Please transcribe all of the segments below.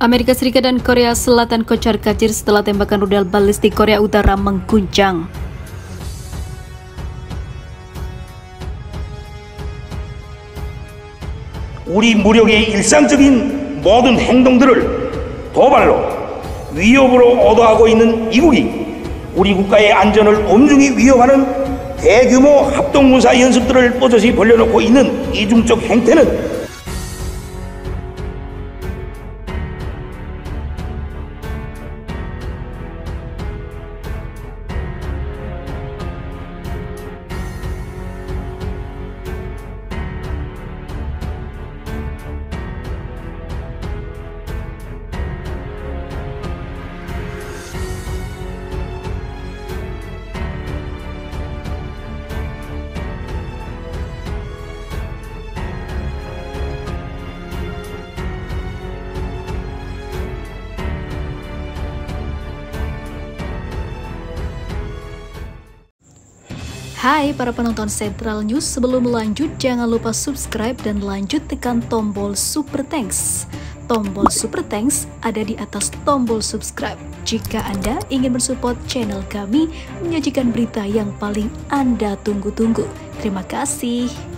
Amerika Serikat dan Korea Selatan kocar kacir setelah tembakan rudal balistik Korea Utara mengguncang. 우리 무력의 일상적인 모든 행동들을 도발로 위협으로 얻어하고 있는 이국이 우리 국가의 안전을 엄중히 위협하는 대규모 합동군사 연습들을 뻗어시 벌려놓고 있는 이중적 행태는 Hai para penonton Central News, sebelum lanjut jangan lupa subscribe dan lanjut tekan tombol Super Thanks. Tombol Super Thanks ada di atas tombol subscribe. Jika Anda ingin mensupport channel kami menyajikan berita yang paling Anda tunggu-tunggu. Terima kasih.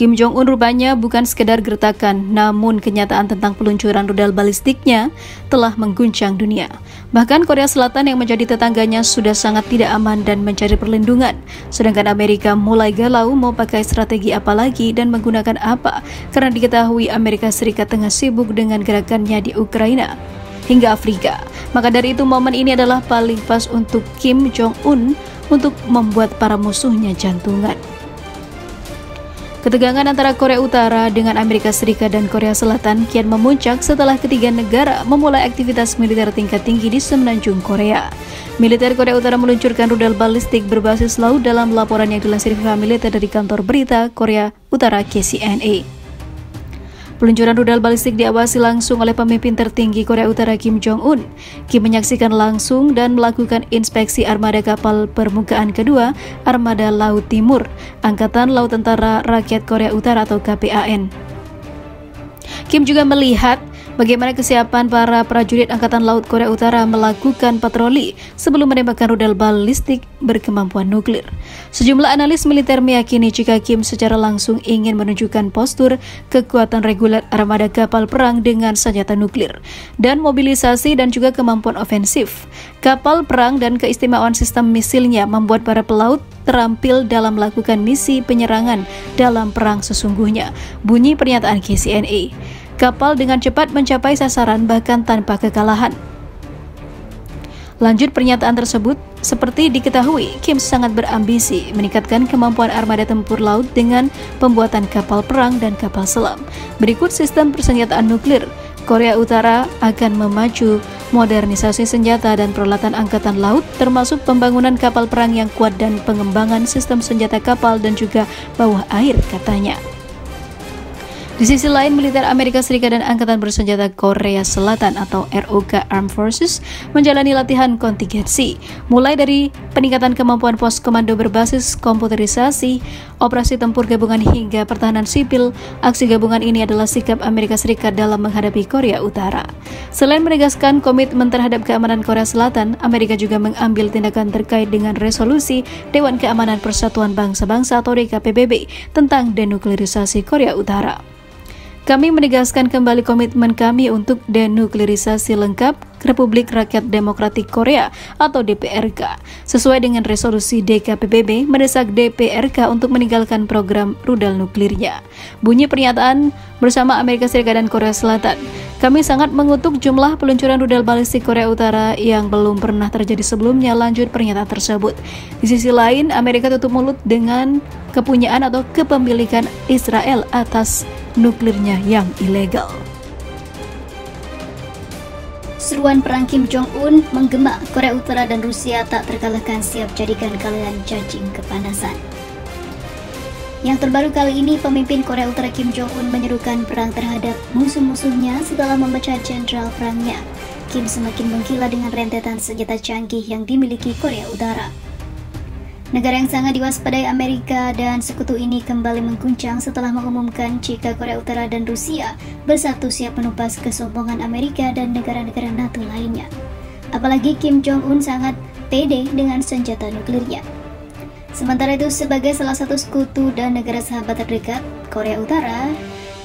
Kim Jong-un rupanya bukan sekedar gertakan, namun kenyataan tentang peluncuran rudal balistiknya telah mengguncang dunia. Bahkan Korea Selatan yang menjadi tetangganya sudah sangat tidak aman dan mencari perlindungan. Sedangkan Amerika mulai galau mau pakai strategi apa lagi dan menggunakan apa karena diketahui Amerika Serikat tengah sibuk dengan gerakannya di Ukraina hingga Afrika. Maka dari itu momen ini adalah paling pas untuk Kim Jong-un untuk membuat para musuhnya jantungan. Ketegangan antara Korea Utara dengan Amerika Serikat dan Korea Selatan kian memuncak setelah ketiga negara memulai aktivitas militer tingkat tinggi di semenanjung Korea. Militer Korea Utara meluncurkan rudal balistik berbasis laut dalam laporan yang dilansir pihak militer dari kantor berita Korea Utara KCNA. Peluncuran rudal balistik diawasi langsung oleh pemimpin tertinggi Korea Utara Kim Jong-un. Kim menyaksikan langsung dan melakukan inspeksi armada kapal permukaan kedua, Armada Laut Timur, Angkatan Laut Tentara Rakyat Korea Utara atau KPAN. Kim juga melihat Bagaimana kesiapan para prajurit Angkatan Laut Korea Utara melakukan patroli sebelum menembakkan rudal balistik berkemampuan nuklir? Sejumlah analis militer meyakini jika Kim secara langsung ingin menunjukkan postur kekuatan reguler armada kapal perang dengan senjata nuklir dan mobilisasi dan juga kemampuan ofensif. Kapal perang dan keistimewaan sistem misilnya membuat para pelaut terampil dalam melakukan misi penyerangan dalam perang sesungguhnya. Bunyi pernyataan KCNA kapal dengan cepat mencapai sasaran bahkan tanpa kekalahan. Lanjut pernyataan tersebut, seperti diketahui, Kim sangat berambisi meningkatkan kemampuan armada tempur laut dengan pembuatan kapal perang dan kapal selam. Berikut sistem persenjataan nuklir. Korea Utara akan memacu modernisasi senjata dan peralatan angkatan laut termasuk pembangunan kapal perang yang kuat dan pengembangan sistem senjata kapal dan juga bawah air katanya. Di sisi lain, militer Amerika Serikat dan Angkatan Bersenjata Korea Selatan atau ROK Armed Forces menjalani latihan kontingensi, mulai dari peningkatan kemampuan pos komando berbasis komputerisasi, operasi tempur gabungan hingga pertahanan sipil. Aksi gabungan ini adalah sikap Amerika Serikat dalam menghadapi Korea Utara. Selain menegaskan komitmen terhadap keamanan Korea Selatan, Amerika juga mengambil tindakan terkait dengan resolusi Dewan Keamanan Persatuan Bangsa-Bangsa atau DKPBB tentang denuklerisasi Korea Utara. Kami menegaskan kembali komitmen kami untuk denuklerisasi lengkap Republik Rakyat Demokratik Korea atau DPRK. Sesuai dengan resolusi DKPBB mendesak DPRK untuk meninggalkan program rudal nuklirnya. Bunyi pernyataan bersama Amerika Serikat dan Korea Selatan. Kami sangat mengutuk jumlah peluncuran rudal balistik Korea Utara yang belum pernah terjadi sebelumnya lanjut pernyataan tersebut. Di sisi lain, Amerika tutup mulut dengan kepunyaan atau kepemilikan Israel atas nuklirnya yang ilegal. Seruan perang Kim Jong-un menggema, Korea Utara dan Rusia tak terkalahkan siap jadikan kalian cacing kepanasan. Yang terbaru kali ini, pemimpin Korea Utara Kim Jong-un menyerukan perang terhadap musuh-musuhnya setelah memecah jenderal perangnya. Kim semakin menggila dengan rentetan senjata canggih yang dimiliki Korea Utara. Negara yang sangat diwaspadai Amerika dan sekutu ini kembali mengguncang setelah mengumumkan jika Korea Utara dan Rusia bersatu siap menumpas kesombongan Amerika dan negara-negara NATO lainnya. Apalagi Kim Jong-un sangat pede dengan senjata nuklirnya. Sementara itu, sebagai salah satu sekutu dan negara sahabat terdekat, Korea Utara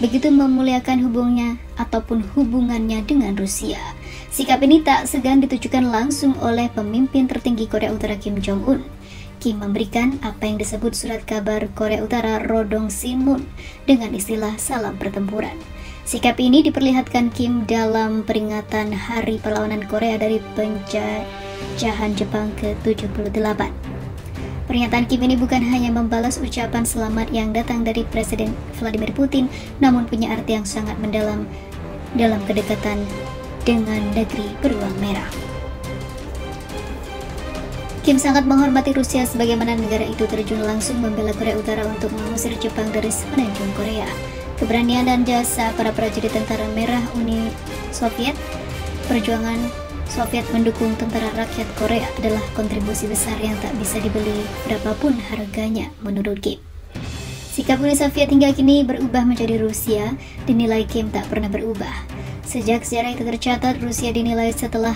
begitu memuliakan hubungnya ataupun hubungannya dengan Rusia. Sikap ini tak segan ditujukan langsung oleh pemimpin tertinggi Korea Utara Kim Jong-un. Kim memberikan apa yang disebut surat kabar Korea Utara Rodong Sinmun dengan istilah salam pertempuran. Sikap ini diperlihatkan Kim dalam peringatan Hari Perlawanan Korea dari penjajahan Jepang ke-78. Pernyataan Kim ini bukan hanya membalas ucapan selamat yang datang dari Presiden Vladimir Putin, namun punya arti yang sangat mendalam dalam kedekatan dengan negeri beruang merah. Kim sangat menghormati Rusia sebagaimana negara itu terjun langsung membela Korea Utara untuk mengusir Jepang dari semenanjung Korea. Keberanian dan jasa para prajurit tentara merah Uni Soviet, perjuangan Soviet mendukung tentara rakyat Korea adalah kontribusi besar yang tak bisa dibeli berapapun harganya menurut Kim. Sikap Uni Soviet hingga kini berubah menjadi Rusia, dinilai Kim tak pernah berubah. Sejak sejarah itu tercatat, Rusia dinilai setelah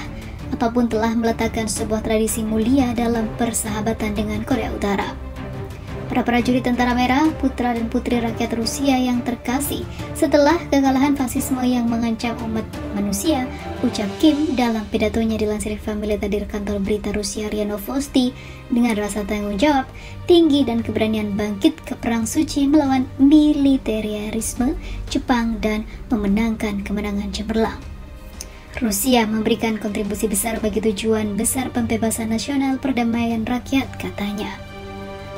ataupun telah meletakkan sebuah tradisi mulia dalam persahabatan dengan Korea Utara. Para prajurit tentara merah, putra dan putri rakyat Rusia yang terkasih setelah kekalahan fasisme yang mengancam umat manusia, ucap Kim dalam pidatonya dilansir family tadi kantor berita Rusia RIA Novosti dengan rasa tanggung jawab, tinggi dan keberanian bangkit ke perang suci melawan militerisme Jepang dan memenangkan kemenangan cemerlang. Rusia memberikan kontribusi besar bagi tujuan besar pembebasan nasional perdamaian rakyat katanya.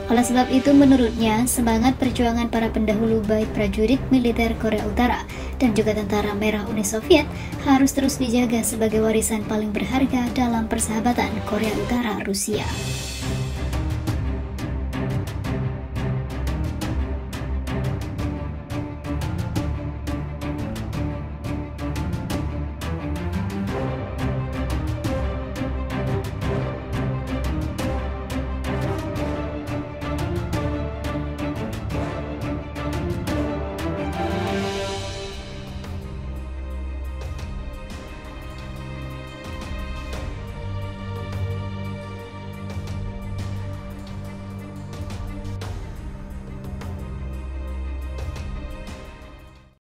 Oleh sebab itu menurutnya semangat perjuangan para pendahulu baik prajurit militer Korea Utara dan juga tentara merah Uni Soviet harus terus dijaga sebagai warisan paling berharga dalam persahabatan Korea Utara Rusia.